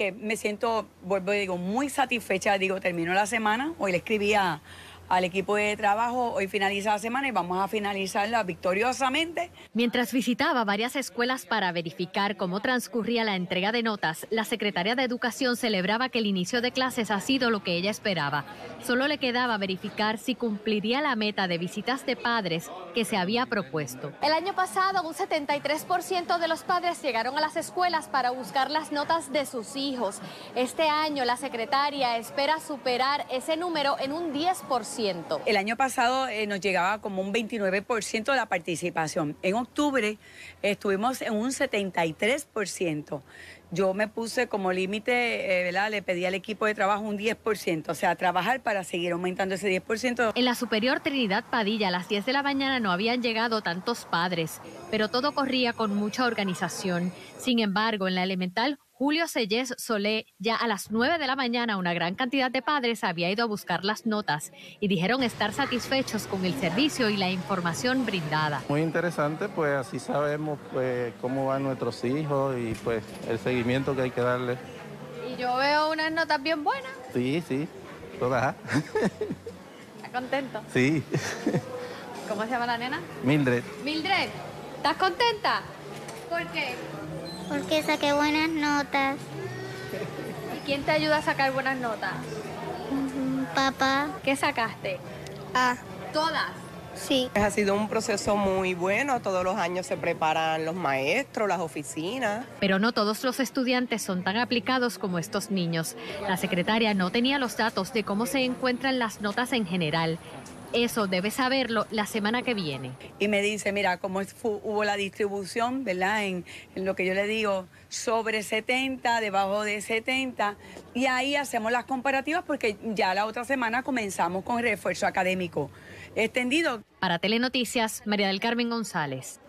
que me siento, vuelvo y digo, muy satisfecha. Digo, termino la semana, hoy le escribí a, al equipo de trabajo. Hoy finaliza la semana y vamos a finalizarla victoriosamente. Mientras visitaba varias escuelas para verificar cómo transcurría la entrega de notas, la secretaria de Educación celebraba que el inicio de clases ha sido lo que ella esperaba. Solo le quedaba verificar si cumpliría la meta de visitas de padres que se había propuesto. El año pasado, un 73% de los padres llegaron a las escuelas para buscar las notas de sus hijos. Este año, la secretaria espera superar ese número en un 10%. El año pasado eh, nos llegaba como un 29% de la participación. En octubre estuvimos en un 73%. Yo me puse como límite, eh, ¿verdad? Le pedí al equipo de trabajo un 10%, o sea, trabajar para seguir aumentando ese 10%. En la Superior Trinidad Padilla, a las 10 de la mañana no habían llegado tantos padres, pero todo corría con mucha organización. Sin embargo, en la elemental Julio Sellés Solé, ya a las 9 de la mañana una gran cantidad de padres había ido a buscar las notas y dijeron estar satisfechos con el servicio y la información brindada. Muy interesante, pues así sabemos pues cómo van nuestros hijos y pues el seguimiento que hay que darle. Y yo veo unas notas bien buenas. Sí, sí, todas. ¿Estás contento? Sí. ¿Cómo se llama la nena? Mildred. Mildred, ¿estás contenta? ¿Por qué? Porque saqué buenas notas. ¿Y quién te ayuda a sacar buenas notas? papá. ¿Qué sacaste? A. ¿Todas? Sí. Ha sido un proceso muy bueno, todos los años se preparan los maestros, las oficinas. Pero no todos los estudiantes son tan aplicados como estos niños. La secretaria no tenía los datos de cómo se encuentran las notas en general eso debe saberlo la semana que viene. Y me dice, mira, como hubo la distribución, ¿verdad? En, en, lo que yo le digo, sobre 70, debajo de 70, y ahí hacemos las comparativas porque ya la otra semana comenzamos con el refuerzo académico extendido. Para Telenoticias, María del Carmen González.